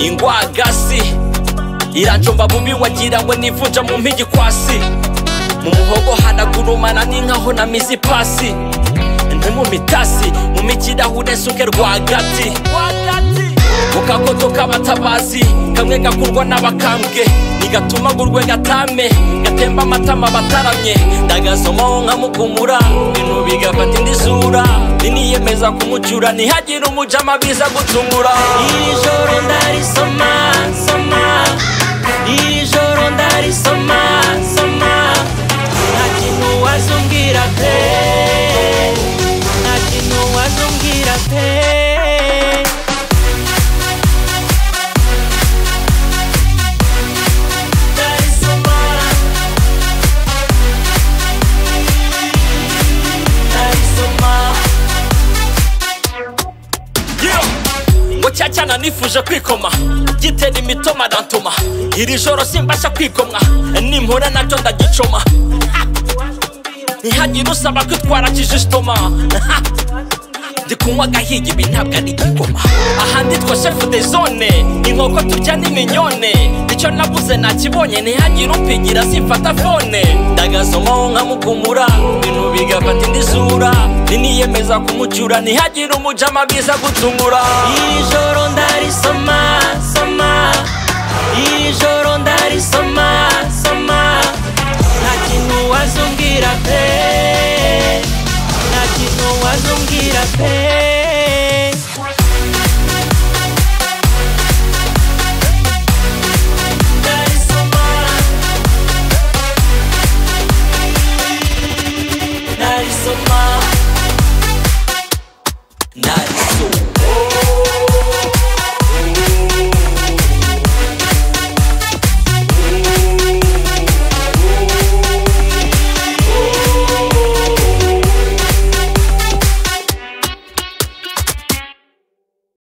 ingwagasi. Iranjomba bubi wagira ngo nivunja mu mpigi kwasi. Mu muhogo hanagurumana n'inkaho na mizi pasi. Mu mitasi mu mikirahure suke rwagati. Mu kagoto k'abatabazi kamwe gakurwa n'abakambwe. Nigatuma ngurwe gatame gatemba amatama bataramye. Ndagasomaho nkamukumura ibintu bigafata indi sura. Niniyemeza kumucyura ntihagire umujama biza gutungura iri joro ndarisoma soma iri joro ndarisoma soma nta kintu wazumbwira pe nta kintu wazumbwira pe ngo cyacyana nifuje kwikoma. Gitera imitoma dantuma iri joro simbasha kwikomwa nimpura na cyo ndagicoma ntihagire usaba kwitwara kijisitoma ndi kunywa agahiga ibi ntabwo ari igikoma. Aha nditwa shefu de zone. Inkoko turya n'iminyone icyo nabuze nakibonye ntihagire umpigira simfata fone ndagasomaho nkamukumura ibintu bigafata indi sura niniyemeza kumucyura ntihagire umujama biza gutumura iri joro ndarisoma soma. Iri joro ndarisoma soma. Nta kintu wazubwira pe. Nta kintu wazubwira pe. So